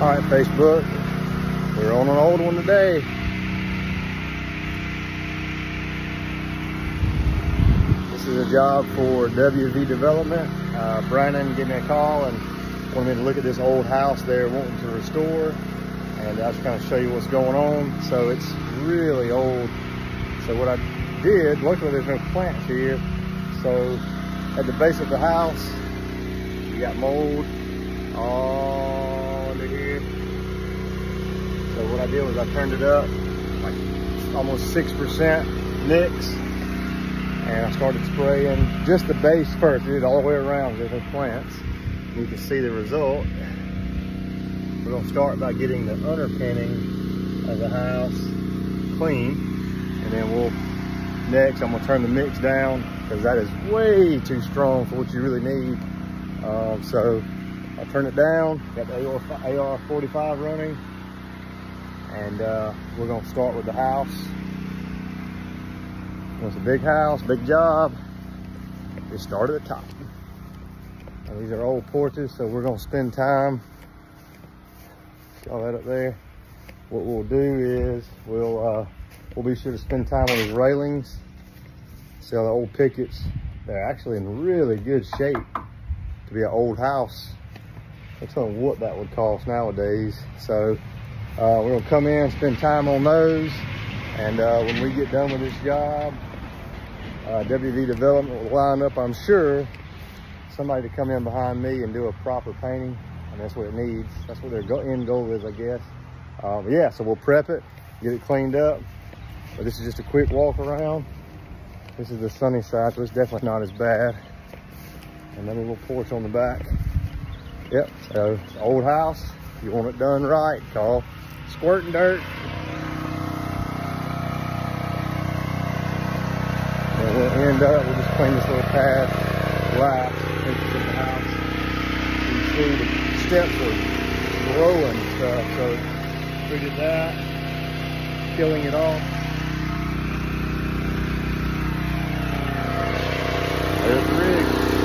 All right, Facebook, we're on an old one today. This is a job for WV Development. Uh, Brandon gave me a call and wanted me to look at this old house they're wanting to restore. And I was kind of show you what's going on. So it's really old. So what I did, luckily there's no plants here. So at the base of the house, you got mold all under here. So what I did was I turned it up like almost 6% mix and I started spraying just the base first. I did it all the way around, there's no plants. You can see the result. We're gonna start by getting the underpinning of the house clean and then we'll next I'm gonna turn the mix down because that is way too strong for what you really need. Um, so I'll turn it down, got the AR, AR45 running, and uh, we're gonna start with the house. It's a big house, big job. Just start at the top. And these are old porches, so we're gonna spend time. All that up there? What we'll do is we'll uh, we'll be sure to spend time on these railings. See all the old pickets? They're actually in really good shape to be an old house. I don't know what that would cost nowadays. So uh, we're gonna come in, spend time on those. And uh, when we get done with this job, uh, WV Development will line up, I'm sure, somebody to come in behind me and do a proper painting. And that's what it needs. That's what their go end goal is, I guess. Um, yeah, so we'll prep it, get it cleaned up. But this is just a quick walk around. This is the sunny side, so it's definitely not as bad. And then a little porch on the back. Yep, old house. You want it done right, call squirting dirt. And we'll end up, we'll just clean this little path, last entrance the house. You can see the steps were growing and stuff, so we did that, killing it off. There's the rig.